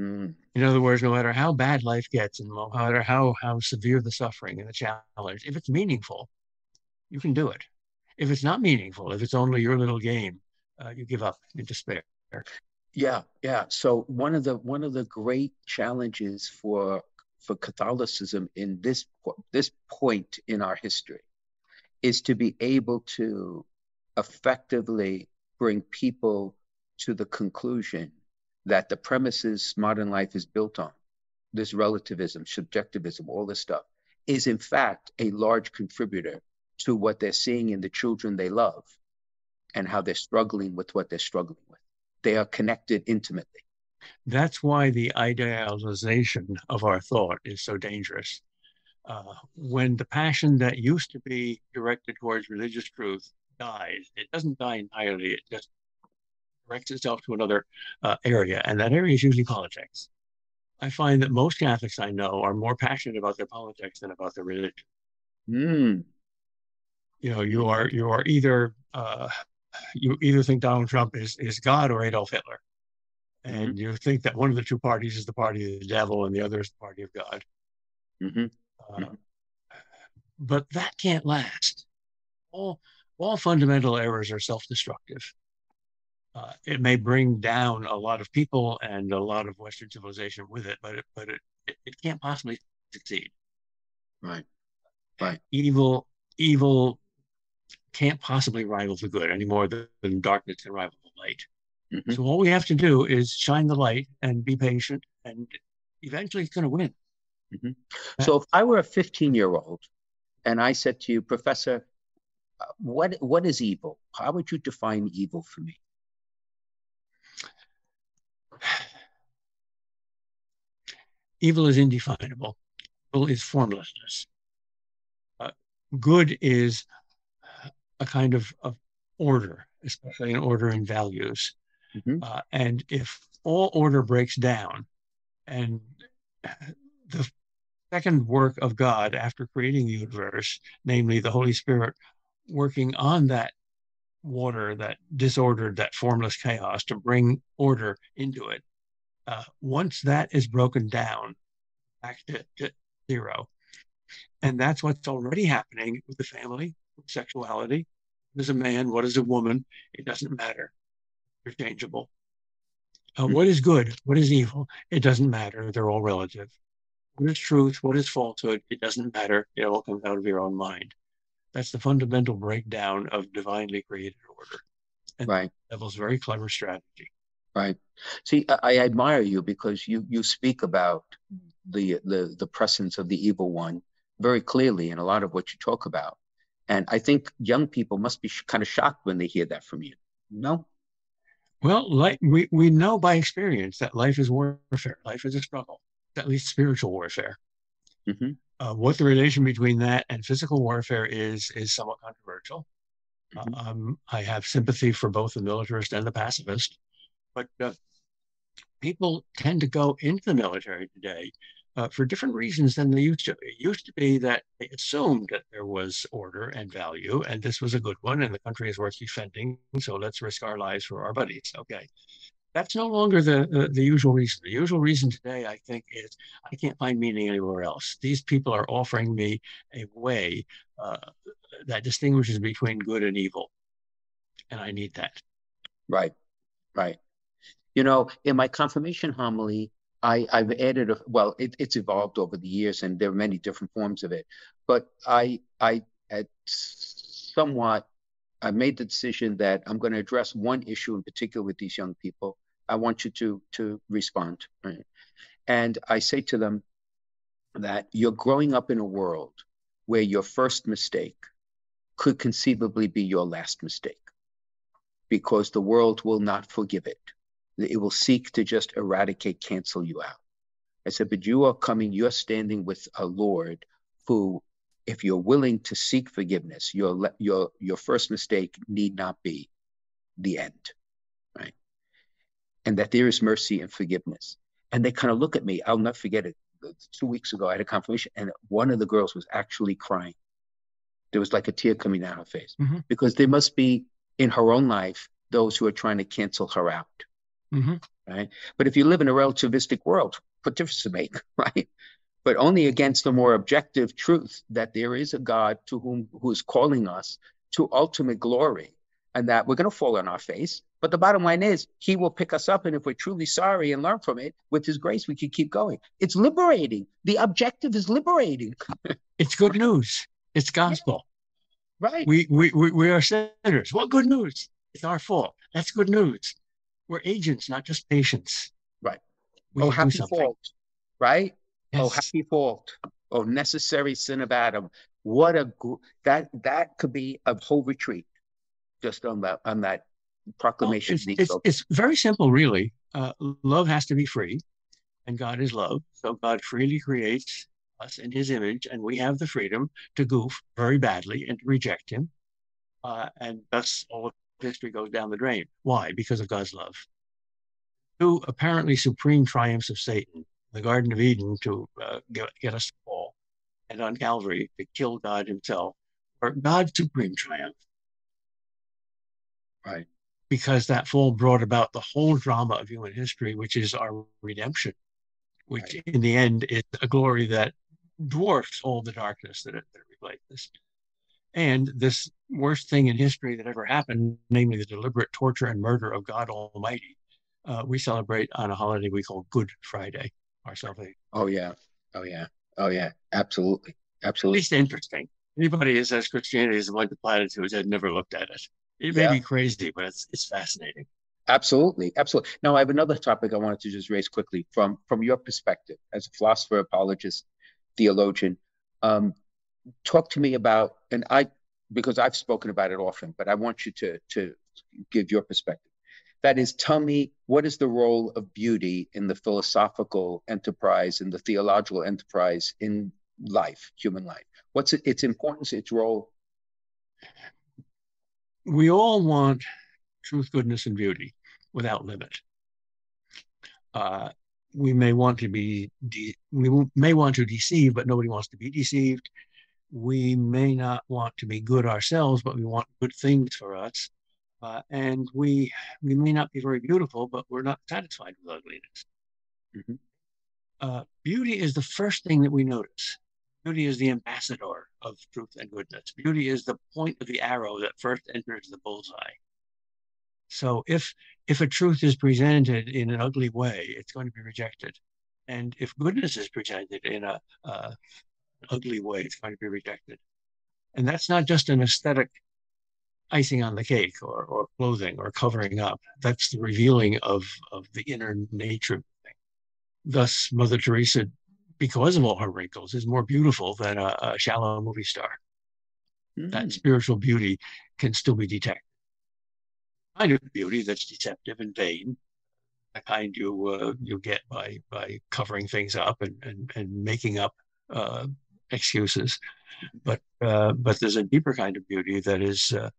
Mm. In other words, no matter how bad life gets and no matter how how severe the suffering and the challenge, if it's meaningful, you can do it. If it's not meaningful, if it's only your little game, uh, you give up in despair. Yeah, yeah. So one of the one of the great challenges for for Catholicism in this this point in our history is to be able to effectively bring people to the conclusion that the premises modern life is built on, this relativism, subjectivism, all this stuff, is in fact a large contributor to what they're seeing in the children they love and how they're struggling with what they're struggling with. They are connected intimately. That's why the idealization of our thought is so dangerous. Uh, when the passion that used to be directed towards religious truth dies, it doesn't die entirely, it just directs itself to another uh, area, and that area is usually politics. I find that most Catholics I know are more passionate about their politics than about their religion. Mm. You know, you are you are either uh, you either think Donald Trump is is God or Adolf Hitler, and mm-hmm. you think that one of the two parties is the party of the devil and the other is the party of God. Mm-hmm. Uh, mm-hmm. but that can't last. All all fundamental errors are self-destructive. Uh, it may bring down a lot of people and a lot of Western civilization with it, but it, but it, it, it can't possibly succeed. Right. Right. Evil, evil can't possibly rival the good any more than, than darkness can rival the light. Mm-hmm. So all we have to do is shine the light and be patient, and eventually it's going to win. Mm-hmm. So if I were a 15 year old and I said to you, Professor, uh, what what is evil? How would you define evil for me? Evil is indefinable. Evil is formlessness. Uh, good is a kind of, of order, especially an order in values. Mm-hmm. Uh, and if all order breaks down, and the second work of God after creating the universe, namely the Holy Spirit, working on that water, that disordered, that formless chaos to bring order into it. Uh, once that is broken down back to, to, zero, and that's what's already happening with the family, with sexuality. What is a man? What is a woman? It doesn't matter. They're changeable. Uh, hmm. what is good? What is evil? It doesn't matter. They're all relative. What is truth? What is falsehood? It doesn't matter. It all comes out of your own mind. That's the fundamental breakdown of divinely created order. And right. Devil's very clever strategy. Right. See, I, I admire you because you you speak about the the the presence of the evil one very clearly in a lot of what you talk about. And I think young people must be sh- kind of shocked when they hear that from you. No. Well, like we, we know by experience that life is warfare. Life is a struggle, at least spiritual warfare. Mm-hmm. Uh, what the relation between that and physical warfare is is somewhat controversial. Mm-hmm. Um, I have sympathy for both the militarist and the pacifist, but uh, people tend to go into the military today uh, for different reasons than they used to. It used to be that they assumed that there was order and value, and this was a good one, and the country is worth defending. So let's risk our lives for our buddies. Okay, that's no longer the, the, the usual reason. The usual reason today, I think, is I can't find meaning anywhere else. These people are offering me a way uh, that distinguishes between good and evil, and I need that. Right, right. You know, in my confirmation homily, I, I've added, a, well, it, it's evolved over the years and there are many different forms of it. But I, I had somewhat, I made the decision that I'm going to address one issue in particular with these young people. I want you to, to respond. Right? And I say to them that you're growing up in a world where your first mistake could conceivably be your last mistake because the world will not forgive it it will seek to just eradicate, cancel you out. I said, but you are coming, you're standing with a Lord who, if you're willing to seek forgiveness, your your your first mistake need not be the end, right? And that there is mercy and forgiveness. And they kind of look at me. I'll never forget it. Two weeks ago, I had a confirmation, and one of the girls was actually crying. There was like a tear coming down her face mm-hmm. because there must be in her own life those who are trying to cancel her out Mm-hmm. Right. But if you live in a relativistic world, what difference it make? Right. But only against the more objective truth that there is a God to whom who is calling us to ultimate glory and that we're going to fall on our face. But the bottom line is, He will pick us up. And if we're truly sorry and learn from it, with His grace, we can keep going. It's liberating. The objective is liberating. <laughs> it's good news. It's gospel. Yeah. Right. We, we, we, we are sinners. What good news? It's our fault. That's good news. We're agents, not just patients. Right. We oh, happy fault. Right? Oh, yes. Oh, happy fault. Oh, necessary sin of Adam. What a that that could be a whole retreat just on that on that proclamation. Well, it's, it's, it's, very simple, really. Uh, love has to be free, and God is love. So God freely creates us in His image, and we have the freedom to goof very badly and reject Him, uh, and thus all of history goes down the drain. Why? Because of God's love. Two apparently supreme triumphs of Satan: the Garden of Eden to uh, get, get us to fall, and on Calvary to kill God Himself, or God's supreme triumph. Right because that fall brought about the whole drama of human history, which is our redemption, which right. in the end is a glory that dwarfs all the darkness that, it, that replaces. And this worst thing in history that ever happened, namely the deliberate torture and murder of God Almighty, uh, we celebrate on a holiday we call Good Friday, our salvation. Oh, yeah. Oh, yeah. Oh, yeah. Absolutely. Absolutely. At least interesting. Anybody who says Christianity is a bunch of platitudes had never looked at it. It may yeah. be crazy, but it's it's fascinating. Absolutely, absolutely. Now, I have another topic I wanted to just raise quickly from from your perspective as a philosopher, apologist, theologian. Um, talk to me about, and I, because I've spoken about it often, but I want you to to give your perspective. That is, tell me what is the role of beauty in the philosophical enterprise, in the theological enterprise in life, human life. What's it, its importance, its role? we all want truth, goodness, and beauty without limit. Uh, we may want to be de- we may want to deceive, but nobody wants to be deceived. We may not want to be good ourselves, but we want good things for us. Uh, and we we may not be very beautiful, but we're not satisfied with ugliness. Mm-hmm. Uh, beauty is the first thing that we notice. Beauty is the ambassador of truth and goodness. Beauty is the point of the arrow that first enters the bullseye. So if if a truth is presented in an ugly way, it's going to be rejected. And if goodness is presented in a uh, ugly way, it's going to be rejected. And that's not just an aesthetic icing on the cake or, or clothing or covering up. That's the revealing of, of the inner nature of the thing. Thus, Mother Teresa because of all her wrinkles, is more beautiful than a, a shallow movie star. Mm. That spiritual beauty can still be detected. Kind of beauty that's deceptive and vain, the kind you uh, you get by by covering things up and and, and making up uh, excuses, but uh, but there's a deeper kind of beauty that is. Uh,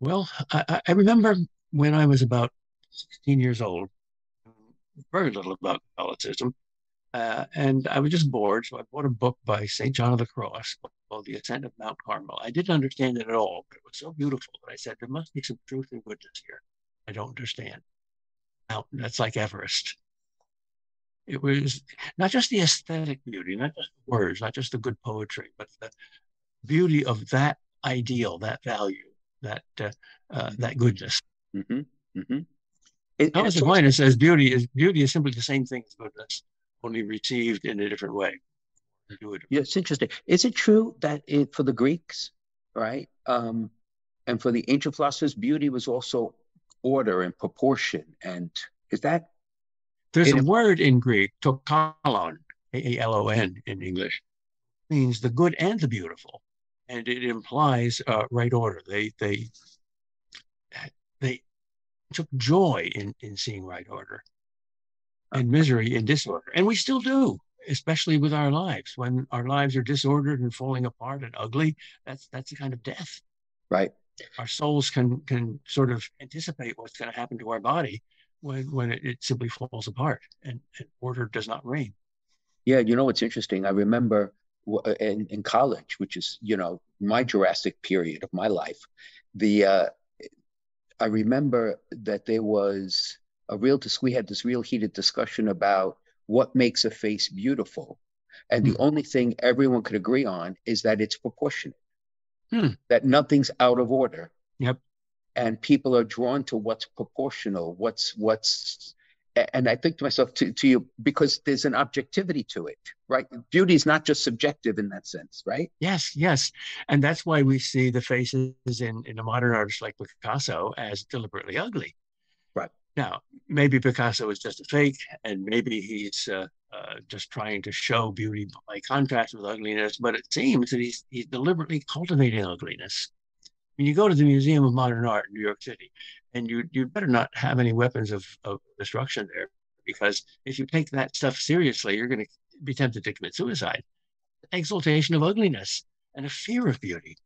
well, I, I remember when I was about 16 years old, very little about Catholicism, uh, and I was just bored, so I bought a book by St. John of the Cross called The Ascent of Mount Carmel. I didn't understand it at all, but it was so beautiful that I said, there must be some truth and goodness here. I don't understand. Mountain, that's like Everest. It was not just the aesthetic beauty, not just the words, not just the good poetry, but the beauty of that ideal, that value, that uh, uh, that goodness. Mm-hmm. Mm-hmm. It, Thomas Aquinas says beauty is beauty is simply the same thing as goodness only received in a different way. Yeah, it's interesting. Is it true that it, for the Greeks, right, um, and for the ancient philosophers, beauty was also order and proportion? And is that? There's a word in Greek, to kalon, K-A-L-O-N in English, means the good and the beautiful, and it implies uh, right order. They they they took joy in in seeing right order and misery and disorder. And we still do, especially with our lives. When our lives are disordered and falling apart and ugly, that's that's a kind of death. Right. Our souls can can sort of anticipate what's going to happen to our body when when it, it simply falls apart and, and, order does not reign. Yeah, you know what's interesting? I remember uh, in, in college, which is you know my Jurassic period of my life, the uh, I remember that there was a real dis- we had this real heated discussion about what makes a face beautiful and the mm. only thing everyone could agree on is that it's proportionate mm. that nothing's out of order yep and people are drawn to what's proportional what's what's and i think to myself to, to you because there's an objectivity to it right? Beauty is not just subjective in that sense right? Yes yes. And that's why we see the faces in in a modern artist like picasso as deliberately ugly. Right. Now, maybe Picasso is just a fake, and maybe he's uh, uh, uh, just trying to show beauty by contrast with ugliness, but it seems that he's, he's deliberately cultivating ugliness. When you go to the Museum of Modern Art in New York City, and you you better not have any weapons of, of destruction there, because if you take that stuff seriously, you're going to be tempted to commit suicide. Exaltation of ugliness and a fear of beauty.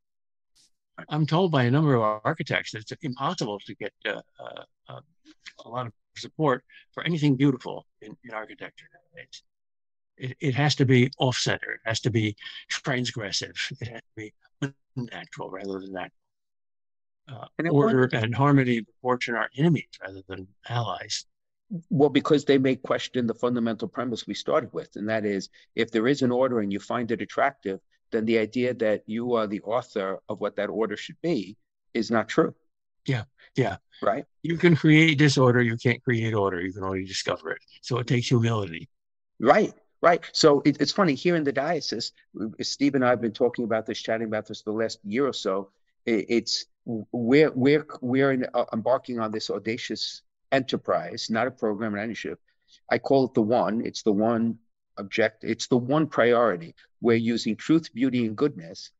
I'm told by a number of architects that it's impossible to get uh, uh, uh, a lot of support for anything beautiful in, in architecture nowadays. It, it has to be off center, it has to be transgressive, it has to be unnatural rather than that. Uh, and order and harmony and proportion are enemies rather than allies. Well, because they may question the fundamental premise we started with, and that is if there is an order and you find it attractive, then the idea that you are the author of what that order should be is not true. Yeah, yeah. Right. You can create disorder, you can't create order. You can only discover it. So it takes humility. Right. Right. So it, it's funny here in the diocese, Steve and I have been talking about this, chatting about this the last year or so. It, it's we're we're we're in, uh, embarking on this audacious enterprise, not a program or initiative. I call it the one. It's the one object. It's the one priority. We're using truth, beauty, and goodness.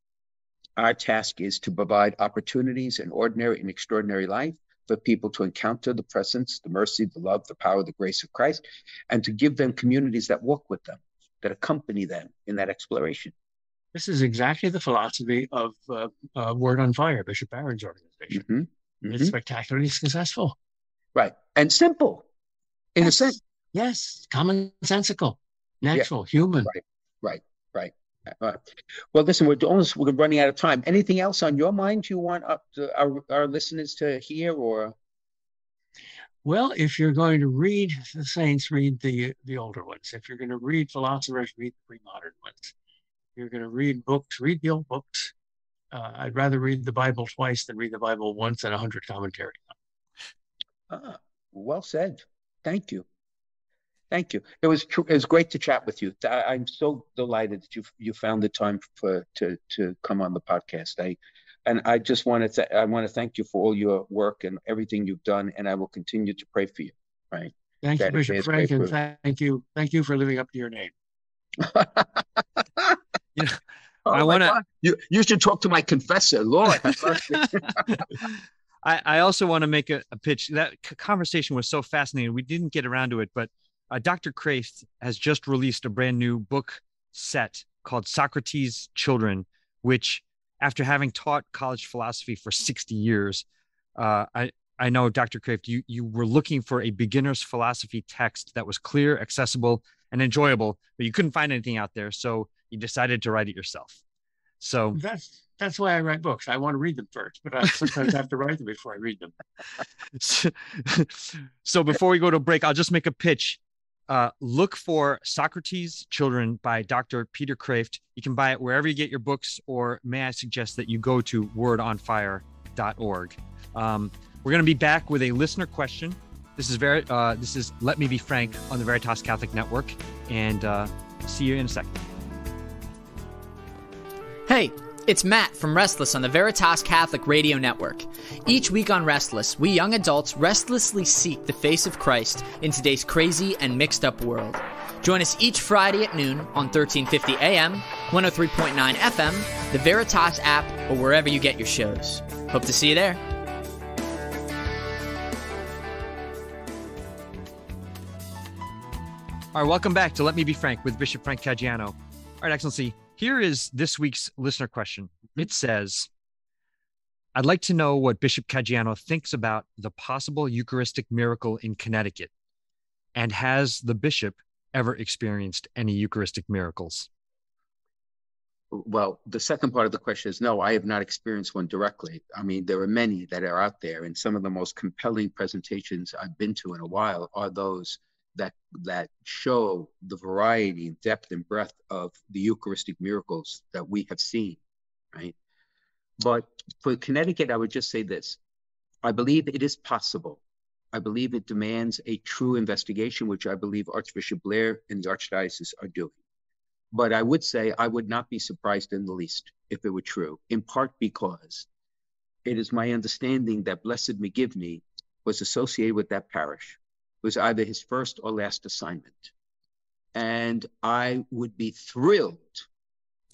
Our task is to provide opportunities in ordinary and extraordinary life for people to encounter the presence, the mercy, the love, the power, the grace of Christ, and to give them communities that walk with them, that accompany them in that exploration. This is exactly the philosophy of uh, uh, Word on Fire, Bishop Barron's organization. Mm-hmm. Mm-hmm. It's spectacularly successful. Right. And simple in yes. a sense. Yes. Commonsensical, natural, yeah. human. Right. Right. Right. Right. Well, listen, we're almost we're running out of time. Anything else on your mind you want our, our listeners to hear or? Well, if you're going to read the saints, read the the older ones. If you're going to read philosophers, read the pre-modern ones you're going to read books, read the old books. Uh, I'd rather read the Bible twice than read the Bible once and a hundred commentaries. Ah, well said. Thank you. Thank you. It was tr- it was great to chat with you. I, am so delighted that you you found the time for to to come on the podcast. I and I just want to th- I want to thank you for all your work and everything you've done, and I will continue to pray for you. Right. Thank that you, Bishop Frank, and thank you, thank you for living up to your name. <laughs> You <laughs> know, oh I want to. You you should talk to my confessor, Lord. <laughs> <laughs> I, I also want to make a, a pitch. That conversation was so fascinating. We didn't get around to it, but uh, Dr. Kreeft has just released a brand new book set called Socrates Children, which, after having taught college philosophy for 60 years, uh, I, I know, Dr. Kreeft, you, you were looking for a beginner's philosophy text that was clear, accessible, and enjoyable, but you couldn't find anything out there. So you decided to write it yourself. So that's that's why I write books. I want to read them first, but I sometimes have to write them before I read them. so, <laughs> so before we go to break, I'll just make a pitch. Uh, look for Socrates Children by Dr. Peter Kreeft. You can buy it wherever you get your books, or may I suggest that you go to wordonfire.org. Um, we're going to be back with a listener question. This is very. Uh, this is Let Me Be Frank on the Veritas Catholic Network, and uh, see you in a second. Hey, it's Matt from Restless on the Veritas Catholic Radio Network. Each week on Restless, we young adults restlessly seek the face of Christ in today's crazy and mixed up world. Join us each Friday at noon on 1350 AM, 103.9 FM, the Veritas app, or wherever you get your shows. Hope to see you there. All right, welcome back to Let Me Be Frank with Bishop Frank Caggiano. All right, Excellency, here is this week's listener question. Mm-hmm. It says, I'd like to know what Bishop Caggiano thinks about the possible Eucharistic miracle in Connecticut. And has the bishop ever experienced any Eucharistic miracles? Well, the second part of the question is no, I have not experienced one directly. I mean, there are many that are out there, and some of the most compelling presentations I've been to in a while are those that that show the variety, and depth, and breadth of the Eucharistic miracles that we have seen, right? But for Connecticut, I would just say this: I believe it is possible. I believe it demands a true investigation, which I believe Archbishop Blair and the Archdiocese are doing. But I would say I would not be surprised in the least if it were true, in part because it is my understanding that Blessed McGivney was associated with that parish was either his first or last assignment. And I would be thrilled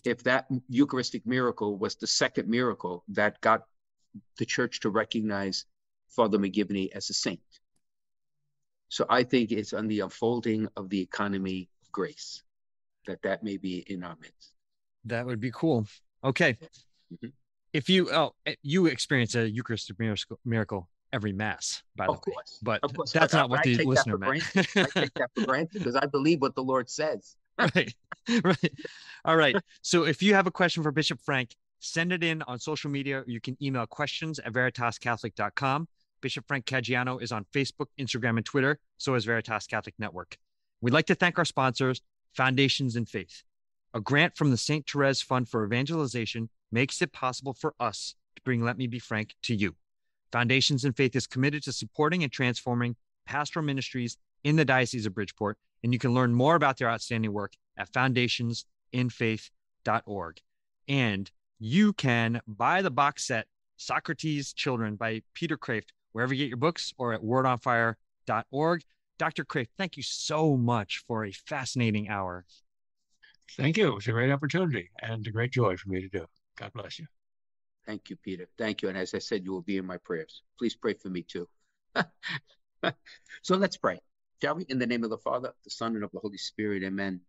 if that Eucharistic miracle was the second miracle that got the church to recognize Father McGivney as a saint. So I think it's on the unfolding of the economy of grace that that may be in our midst. That would be cool. Okay. Mm-hmm. If you oh eh, you experience a Eucharistic miracle every mass, by the of way, course. but of course. that's not what the listener meant. I take that for granted because I believe what the Lord says. <laughs> right, <laughs> right. All right. So if you have a question for Bishop Frank, send it in on social media. You can email questions at veritascatholic.com. Bishop Frank Caggiano is on Facebook, Instagram, and Twitter. So is Veritas Catholic Network. We'd like to thank our sponsors, Foundations in Faith. A grant from the St. Therese Fund for Evangelization makes it possible for us to bring Let Me Be Frank to you. Foundations in Faith is committed to supporting and transforming pastoral ministries in the Diocese of Bridgeport, and you can learn more about their outstanding work at foundationsinfaith.org. And you can buy the box set Socrates Children by Peter Kreeft wherever you get your books or at wordonfire.org. Dr. Kreeft, thank you so much for a fascinating hour. Thank you. It was a great opportunity and a great joy for me to do. God bless you. Thank you, Peter. Thank you. And as I said, you will be in my prayers. Please pray for me too. <laughs> so let's pray. Shall we? In the name of the Father, the Son, and of the Holy Spirit. Amen.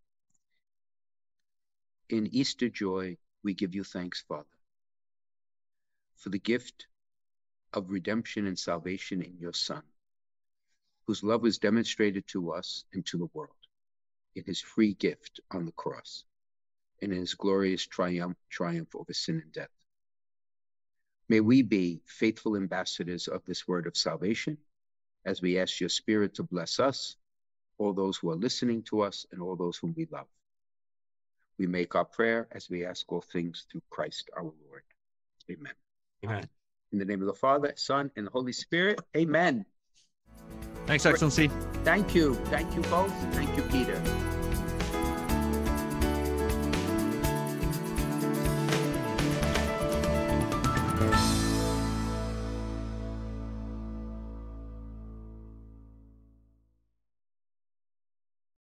In Easter joy, we give you thanks, Father, for the gift of redemption and salvation in your Son, whose love was demonstrated to us and to the world in his free gift on the cross and in his glorious triumph, triumph over sin and death. May we be faithful ambassadors of this word of salvation as we ask your Spirit to bless us, all those who are listening to us, and all those whom we love. We make our prayer as we ask all things through Christ our Lord. Amen. Amen. In the name of the Father, Son, and the Holy Spirit. Amen. Thanks, Excellency. Thank you. Thank you both. Thank you, Peter.